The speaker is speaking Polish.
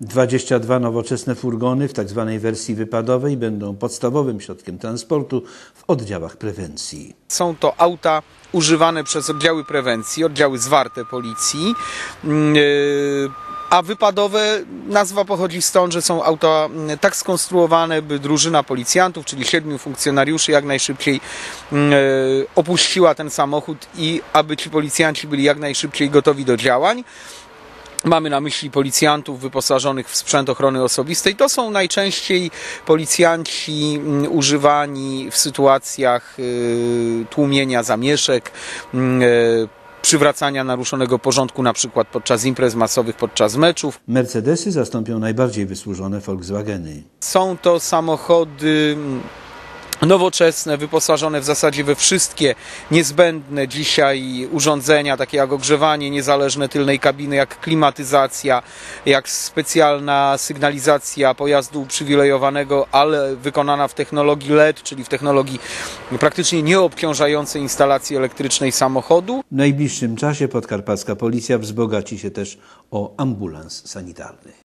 22 nowoczesne furgony w tzw. wersji wypadowej będą podstawowym środkiem transportu w oddziałach prewencji. Są to auta używane przez oddziały prewencji, oddziały zwarte policji. Mm, yy, A wypadowe nazwa pochodzi stąd, że są auta mm, tak skonstruowane, by drużyna policjantów, czyli siedmiu funkcjonariuszy, jak najszybciej mm, yy, opuściła ten samochód i aby ci policjanci byli jak najszybciej gotowi do działań. Mamy na myśli policjantów wyposażonych w sprzęt ochrony osobistej. To są najczęściej policjanci mm, używani w sytuacjach y, tłumienia zamieszek, mm, y, przywracania naruszonego porządku, na przykład podczas imprez masowych, podczas meczów. Mercedesy zastąpią najbardziej wysłużone Volkswageny. Są to samochody mm, nowoczesne, wyposażone w zasadzie we wszystkie niezbędne dzisiaj urządzenia, takie jak ogrzewanie niezależne tylnej kabiny, jak klimatyzacja, jak specjalna sygnalizacja pojazdu uprzywilejowanego, ale wykonana w technologii LED, czyli w technologii praktycznie nieobciążającej instalacji elektrycznej samochodu. W najbliższym czasie podkarpacka policja wzbogaci się też o ambulans sanitarny.